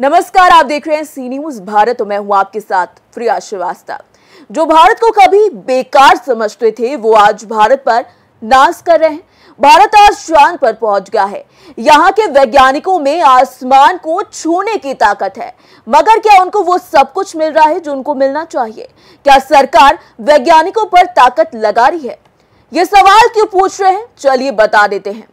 नमस्कार, आप देख रहे हैं सी न्यूज़ भारत और मैं हूँ आपके साथ प्रिया श्रीवास्तव। जो भारत को कभी बेकार समझते थे, वो आज भारत पर नाश कर रहे हैं। भारत आज चाँद पर पहुँच गया है। यहाँ के वैज्ञानिकों में आसमान को छूने की ताकत है। मगर क्या उनको वो सब कुछ मिल रहा है जो उनको मिलना चाहिए? क्या सरकार वैज्ञानिकों पर ताकत लगा रही है? ये सवाल क्यों पूछ रहे हैं? चलिए बता देते हैं।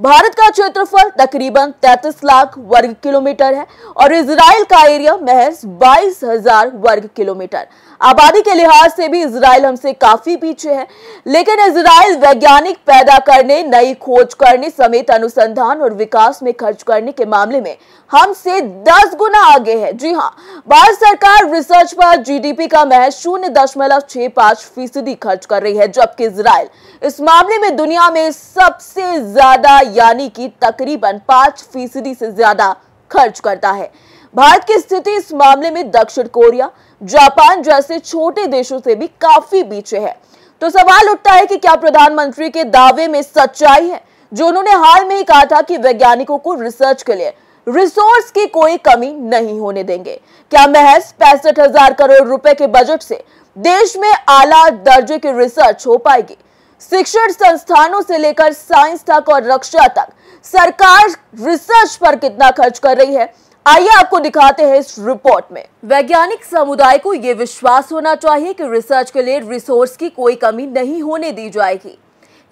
भारत का क्षेत्रफल तकरीबन 33 लाख वर्ग किलोमीटर है और इसराइल का एरिया महज बाईस हज़ार वर्ग किलोमीटर। आबादी के लिहाज से भी इसराइल हमसे काफ़ी पीछे है, लेकिन इसराइल वैज्ञानिक पैदा करने, नई खोज करने समेत अनुसंधान और विकास में खर्च करने के मामले में हमसे 10 गुना आगे है। जी हाँ भारत सरकार रिसर्च पर जीडीपी का महज शून्य दशमलव छह पाँच फ़ीसदी खर्च कर रही है, जबकि इसराइल इस मामले में दुनिया में सबसे ज़्यादा यानी कि तकरीबन पाँच फ़ीसदी से ज़्यादा खर्च करता है। भारत की स्थिति इस मामले में दक्षिण कोरिया, जापान जैसे छोटे देशों से भी काफ़ी पीछे है। तो सवाल उठता है कि क्या प्रधानमंत्री के दावे में सच्चाई है? जो उन्होंने हाल में ही कहा था कि वैज्ञानिकों को रिसर्च के लिए रिसोर्स की कोई कमी नहीं होने देंगे। क्या महज पैंसठ करोड़ रुपए के बजट से देश में आला दर्जे की रिसर्च हो पाएगी? शिक्षण संस्थानों से लेकर साइंस तक और रक्षा तक। सरकार रिसर्च पर कितना खर्च कर रही है, आइए आपको दिखाते हैं इस रिपोर्ट में। वैज्ञानिक समुदाय को यह विश्वास होना चाहिए कि रिसर्च के लिए रिसोर्स की कोई कमी नहीं होने दी जाएगी।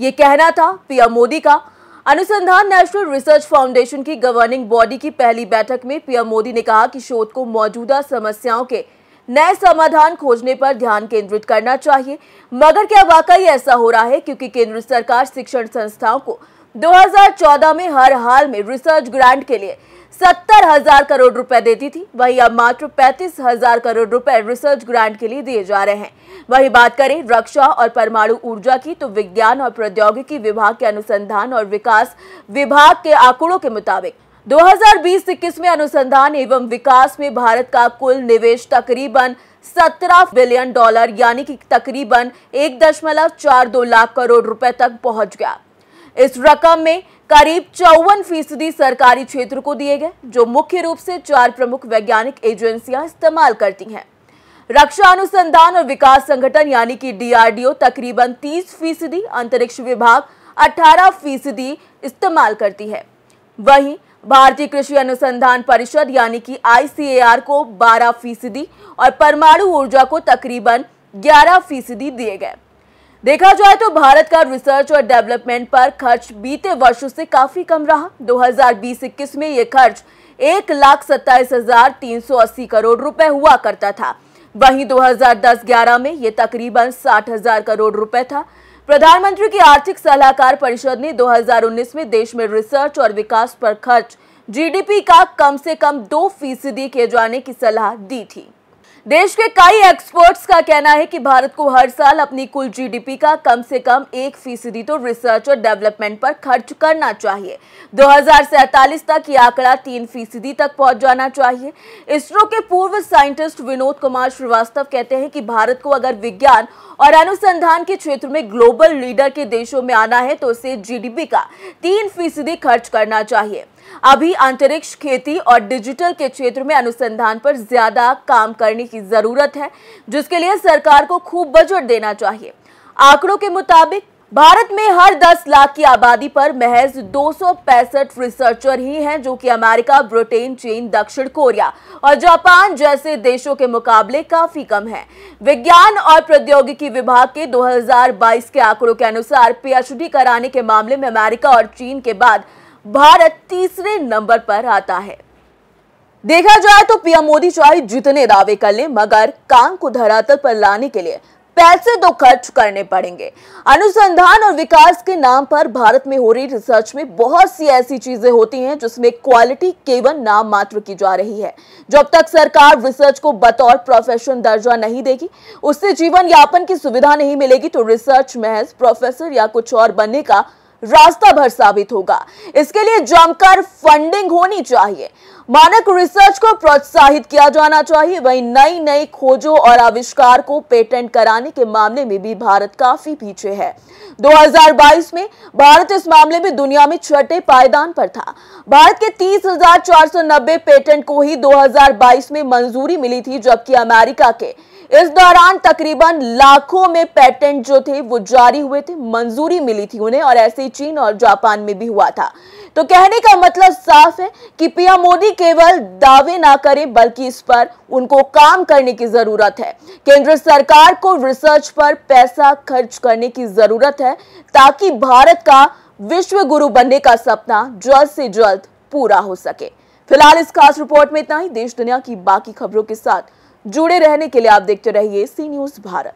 ये कहना था पीएम मोदी का। अनुसंधान नेशनल रिसर्च फाउंडेशन की गवर्निंग बॉडी की पहली बैठक में पीएम मोदी ने कहा कि शोध को मौजूदा समस्याओं के नए समाधान खोजने पर ध्यान केंद्रित करना चाहिए। मगर क्या वाकई ऐसा हो रहा है? क्योंकि केंद्र सरकार शिक्षण संस्थाओं को 2014 में हर हाल में रिसर्च ग्रांट के लिए सत्तर हज़ार करोड़ रुपए देती थी। वही अब मात्र पैंतीस हज़ार करोड़ रुपए रिसर्च ग्रांट के लिए दिए जा रहे हैं। वही बात करें रक्षा और परमाणु ऊर्जा की तो विज्ञान और प्रौद्योगिकी विभाग के अनुसंधान और विकास विभाग के आंकड़ों के मुताबिक 2020-21 में अनुसंधान एवं विकास में भारत का कुल निवेश तकरीबन 17 बिलियन डॉलर, यानी कि तकरीबन एक दशमलव चार दो लाख करोड़ रुपए तक पहुँच गया। इस रकम में करीब चौवन फ़ीसदी सरकारी क्षेत्र को दिए गए, जो मुख्य रूप से चार प्रमुख वैज्ञानिक एजेंसियाँ इस्तेमाल करती हैं। रक्षा अनुसंधान और विकास संगठन, यानी कि डीआरडीओ तकरीबन 30 फ़ीसदी, अंतरिक्ष विभाग 18 फ़ीसदी इस्तेमाल करती है। वहीं भारतीय कृषि अनुसंधान परिषद यानी कि आईसीएआर को 12 फ़ीसदी और परमाणु ऊर्जा को तकरीबन 11 फ़ीसदी दिए गए। देखा जाए तो भारत का रिसर्च और डेवलपमेंट पर खर्च बीते वर्षों से काफ़ी कम रहा। 2020-21 में ये खर्च एक लाख सत्ताईस हज़ार तीन सौ अस्सी करोड़ रुपए हुआ करता था। वहीं 2010-11 में ये तकरीबन साठ हज़ार करोड़ रुपए था। प्रधानमंत्री की आर्थिक सलाहकार परिषद ने 2019 में देश में रिसर्च और विकास पर खर्च, जीडीपी का कम से कम दो फ़ीसदी किए जाने की सलाह दी थी। देश के कई एक्सपर्ट्स का कहना है कि भारत को हर साल अपनी कुल जीडीपी का कम से कम एक फ़ीसदी तो रिसर्च और डेवलपमेंट पर खर्च करना चाहिए। दो तक ये आंकड़ा तीन फ़ीसदी तक पहुँच जाना चाहिए। इसरो के पूर्व साइंटिस्ट विनोद कुमार श्रीवास्तव कहते हैं कि भारत को अगर विज्ञान और अनुसंधान के क्षेत्र में ग्लोबल लीडर के देशों में आना है तो उसे जीडीपी का तीन फ़ीसदी खर्च करना चाहिए। अभी अंतरिक्ष खेती और डिजिटल के क्षेत्र में अनुसंधान पर ज़्यादा काम करने की ज़रूरत है, जिसके लिए सरकार को खूब बजट देना चाहिए। आंकड़ों के मुताबिक, भारत में हर 10 लाख की आबादी पर महज दो रिसर्चर ही हैं, जो कि अमेरिका, ब्रिटेन, चीन, दक्षिण कोरिया और जापान जैसे देशों के मुकाबले काफ़ी कम है। विज्ञान और प्रौद्योगिकी विभाग के 2022 के आंकड़ों के अनुसार, पीएचडी कराने के मामले में अमेरिका और चीन के बाद भारत तीसरे नंबर पर आता है। देखा जाए तो पीएम मोदी चाहे जितने दावे कर ले, मगर काम को धरातल पर लाने के लिए पैसे तो खर्च करने पड़ेंगे। अनुसंधान और विकास के नाम पर भारत में हो रही रिसर्च में बहुत सी ऐसी चीज़ें होती हैं जिसमें क्वालिटी केवल नाम मात्र की जा रही है। जब तक सरकार रिसर्च को बतौर प्रोफेशन दर्जा नहीं देगी, उससे जीवन यापन की सुविधा नहीं मिलेगी तो रिसर्च महज प्रोफेसर या कुछ और बनने का रास्ता भर साबित होगा। इसके लिए जमकर फंडिंग होनी चाहिए। मानक रिसर्च को प्रोत्साहित किया जाना चाहिए। वहीं नई नई खोजों और आविष्कार को पेटेंट कराने के मामले में भी भारत काफ़ी पीछे है। 2022 में भारत इस मामले में दुनिया में छठे पायदान पर था। भारत के 30,490 पेटेंट को ही 2022 में मंजूरी मिली थी जबकि अमेरिका के इस दौरान तकरीबन लाखों में पेटेंट जो थे, वो जारी हुए थे, मंजूरी मिली थी उन्हें और ऐसे ही चीन और जापान में भी हुआ था। तो कहने का मतलब साफ़ है कि पीएम मोदी केवल दावे ना करें, बल्कि इस पर उनको काम करने की ज़रूरत है। केंद्र सरकार को रिसर्च पर पैसा खर्च करने की ज़रूरत है, ताकि भारत का विश्व गुरु बनने का सपना जल्द से जल्द पूरा हो सके। फ़िलहाल इस खास रिपोर्ट में इतना ही। देश दुनिया की बाकी खबरों के साथ जुड़े रहने के लिए आप देखते रहिए सी न्यूज़ भारत।